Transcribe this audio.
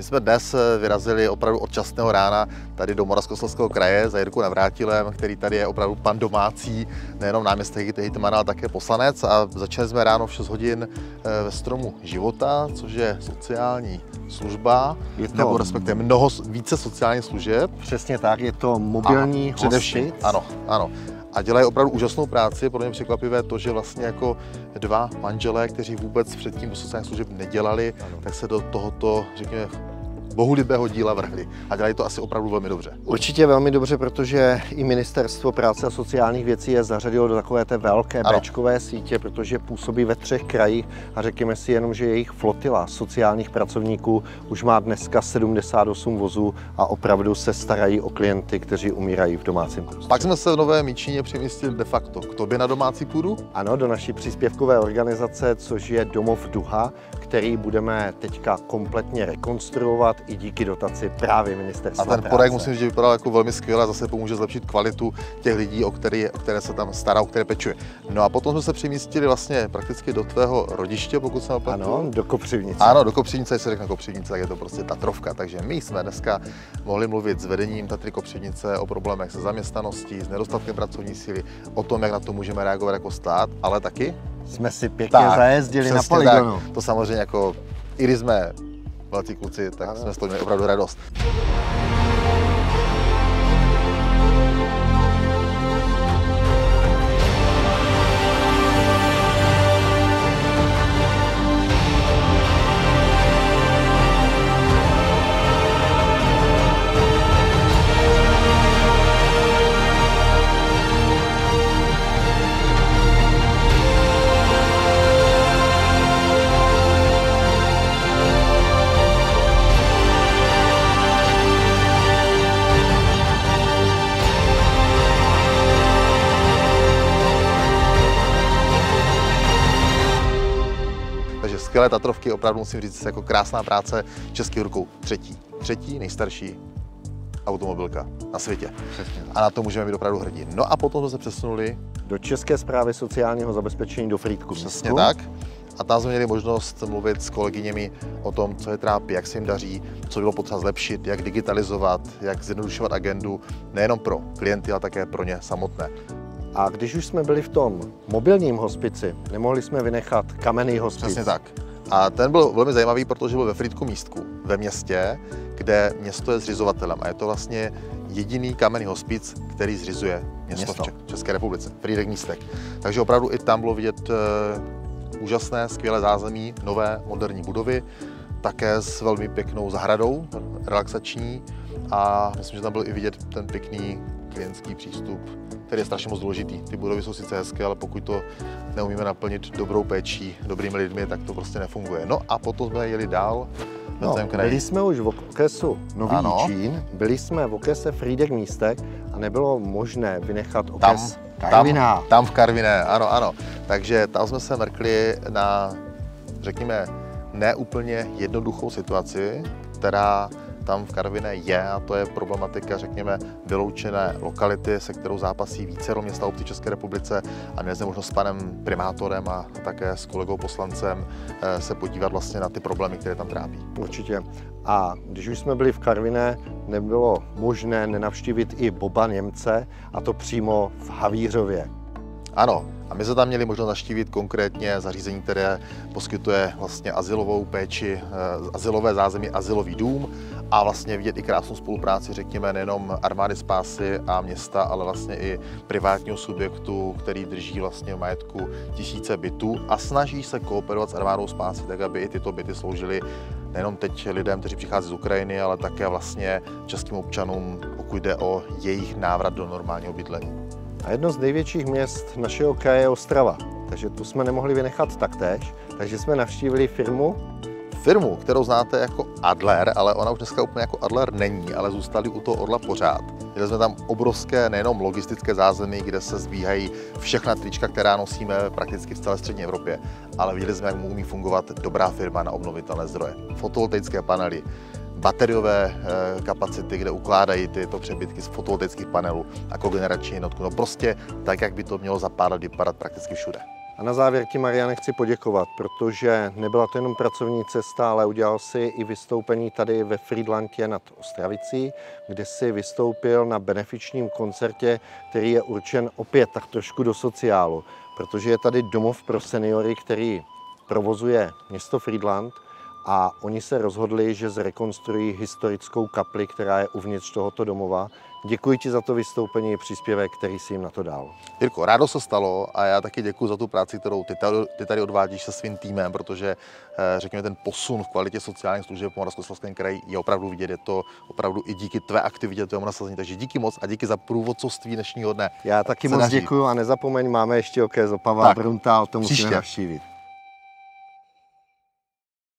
My jsme dnes eh, vyrazili opravdu od časného rána tady do Moravskoslezského kraje za Jirkou Navrátilem, který tady je opravdu pan domácí, nejenom náměstek hejtmana, ale také poslanec. A začali jsme ráno v 6 hodin eh, ve stromu života, což je sociální služba, je to... nebo respektive mnoho více sociálních služeb. Přesně tak, je to mobilní a především, Ano, ano a dělají opravdu úžasnou práci. Pro mě překvapivé to, že vlastně jako dva manželé, kteří vůbec předtím do sociálních služeb nedělali, ano. tak se do tohoto, řekněme, bohulibého díla vrhli. A dělají to asi opravdu velmi dobře. Určitě velmi dobře, protože i Ministerstvo práce a sociálních věcí je zařadilo do takové té velké Bčkové sítě, protože působí ve třech krajích a řekněme si jenom, že jejich flotila sociálních pracovníků už má dneska 78 vozů a opravdu se starají o klienty, kteří umírají v domácím prostředí. Pak jsme se v Nové Míčině přemístili de facto k tobě na domácí půdu? Ano, do naší příspěvkové organizace, což je Domov Duha, který budeme teďka kompletně rekonstruovat i díky dotaci právě ministerstva A ten projekt musím říct, že vypadal jako velmi skvěle, zase pomůže zlepšit kvalitu těch lidí, o které, o které se tam stará, o které pečuje. No a potom jsme se přemístili vlastně prakticky do tvého rodiště, pokud se opět. Ano, do Kopřivnice. Ano, do Kopřivnice, jestli řekne Kopřivnice, tak je to prostě Tatrovka. Takže my jsme dneska mohli mluvit s vedením Tatry Kopřivnice o problémech se zaměstnaností, s nedostatkem pracovní síly, o tom, jak na to můžeme reagovat jako stát, ale taky jsme si pěkně tak, zajezdili na poligonu. Tak, to samozřejmě jako, i když jsme velcí kluci, tak ano. jsme z toho měli opravdu radost. Skvělé Tatrovky, opravdu musím říct, jako krásná práce českých rukou. Třetí, třetí nejstarší automobilka na světě. Přesně. A na to můžeme být opravdu hrdí. No a potom jsme se přesunuli do České zprávy sociálního zabezpečení do Frýdku. Přesně tak. A tam jsme měli možnost mluvit s kolegyněmi o tom, co je trápí, jak se jim daří, co bylo potřeba zlepšit, jak digitalizovat, jak zjednodušovat agendu nejenom pro klienty, ale také pro ně samotné. A když už jsme byli v tom mobilním hospici, nemohli jsme vynechat kamenný hospic. Přesně tak. A ten byl velmi zajímavý, protože byl ve Frýdku místku, ve městě, kde město je zřizovatelem. A je to vlastně jediný kamenný hospic, který zřizuje město, město. v České republice, Frýdek místek. Takže opravdu i tam bylo vidět uh, úžasné, skvělé zázemí, nové moderní budovy, také s velmi pěknou zahradou, relaxační a myslím, že tam byl i vidět ten pěkný klientský přístup který je strašně moc důležitý. Ty budovy jsou sice hezké, ale pokud to neumíme naplnit dobrou péčí, dobrými lidmi, tak to prostě nefunguje. No a potom jsme jeli dál no, Byli jsme už v okesu Nový ano. Čín, byli jsme v okese Frýdek místek a nebylo možné vynechat okes tam, Karviná. Tam, tam v Karviné, ano, ano. Takže tam jsme se mrkli na, řekněme, neúplně jednoduchou situaci, která tam v Karviné je a to je problematika, řekněme, vyloučené lokality, se kterou zápasí více města obcí České republice a měli jsme možnost s panem primátorem a také s kolegou poslancem eh, se podívat vlastně na ty problémy, které tam trápí. Určitě. A když už jsme byli v Karviné, nebylo možné nenavštívit i Boba Němce, a to přímo v Havířově. Ano, a my jsme tam měli možnost naštívit konkrétně zařízení, které poskytuje vlastně asilovou péči, eh, asilové zázemí, asilový dům a vlastně vidět i krásnou spolupráci, řekněme, nejenom armády spásy a města, ale vlastně i privátního subjektu, který drží vlastně v majetku tisíce bytů a snaží se kooperovat s armádou spásy, tak aby i tyto byty sloužily nejenom teď lidem, kteří přichází z Ukrajiny, ale také vlastně českým občanům, pokud jde o jejich návrat do normálního bydlení. A jedno z největších měst našeho kraje je Ostrava, takže tu jsme nemohli vynechat taktéž, takže jsme navštívili firmu, firmu, kterou znáte jako Adler, ale ona už dneska úplně jako Adler není, ale zůstali u toho Orla pořád. Měli jsme tam obrovské nejenom logistické zázemí, kde se zbíhají všechna trička, která nosíme prakticky v celé střední Evropě, ale viděli jsme, jak umí fungovat dobrá firma na obnovitelné zdroje. Fotovoltaické panely, bateriové eh, kapacity, kde ukládají tyto přebytky z fotovoltaických panelů a kogenerační jednotku. No prostě tak, jak by to mělo zapádat, vypadat prakticky všude. A na závěr ti, Mariane, chci poděkovat, protože nebyla to jenom pracovní cesta, ale udělal si i vystoupení tady ve Friedlandě nad Ostravicí, kde si vystoupil na benefičním koncertě, který je určen opět tak trošku do sociálu, protože je tady domov pro seniory, který provozuje město Friedland a oni se rozhodli, že zrekonstruují historickou kapli, která je uvnitř tohoto domova. Děkuji ti za to vystoupení, příspěvek, který si jim na to dal. Jirko, rádo se stalo a já taky děkuji za tu práci, kterou ty tady, ty tady odvádíš se svým týmem, protože eh, řekněme ten posun v kvalitě sociálních služeb v Moravskoslezském kraji je opravdu vidět, je to opravdu i díky tvé aktivitě, tvému nasazení. Takže díky moc a díky za průvodcovství dnešního dne. Já taky moc děkuji a nezapomeň, máme ještě OK Zopava Brunta, to musíme navštívit.